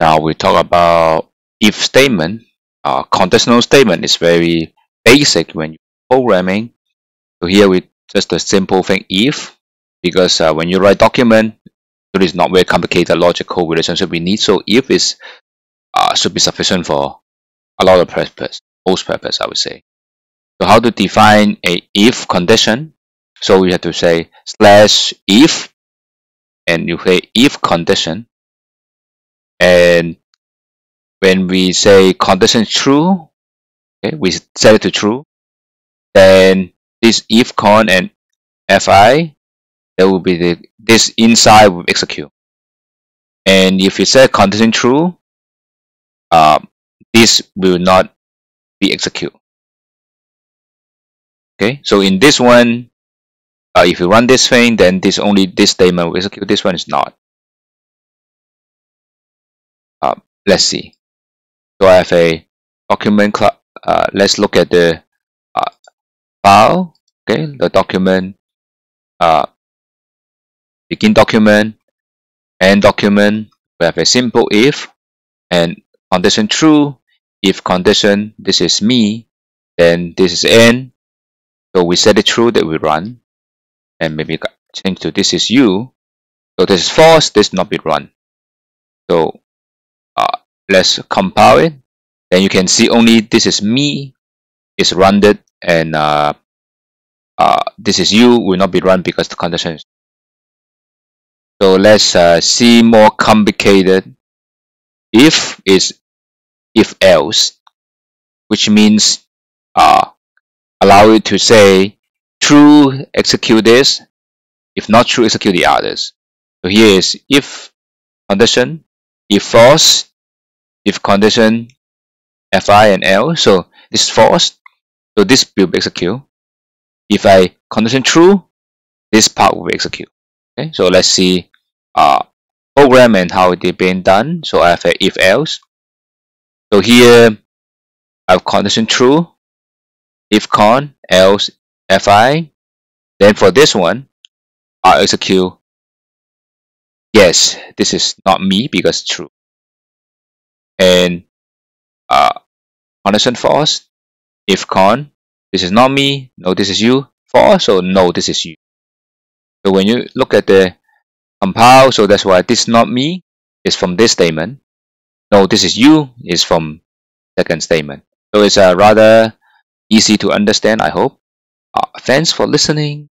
Now we talk about if statement. Uh, conditional statement is very basic when you're programming. So here we just a simple thing if, because uh, when you write document, it is not very complicated logical relationship we need. So if is uh, should be sufficient for a lot of purpose, most purpose I would say. So how to define a if condition? So we have to say slash if, and you say if condition, and when we say condition true, okay, we set it to true, then this if con and fi, there will be the this inside will execute. And if you set condition true, uh, this will not be execute. Okay, so in this one, uh, if you run this thing, then this only this statement will execute. This one is not. Let's see. So I have a document. Uh, let's look at the uh, file. Okay, the document. Uh, begin document, end document. We have a simple if and condition true. If condition this is me, then this is n. So we set it true that we run, and maybe change to this is you. So this is false. This not be run. So let's compile it then you can see only this is me is rounded and uh, uh, this is you will not be run because the condition is. So let's uh, see more complicated if is if else which means uh, allow it to say true execute this if not true execute the others. So here is if condition if false if condition fi and l. So this is false so this will be execute if i condition true this part will be execute okay? So let's see uh program and how it is being done. So i have a if else. So here i have condition true if con else fi then for this one i execute yes this is not me because true and uh, condition false? If con this is not me no this is you. False so no this is you. So when you look at the compile so that's why this not me is from this statement. No this is you is from second statement. So it's uh, rather easy to understand i hope. Uh, thanks for listening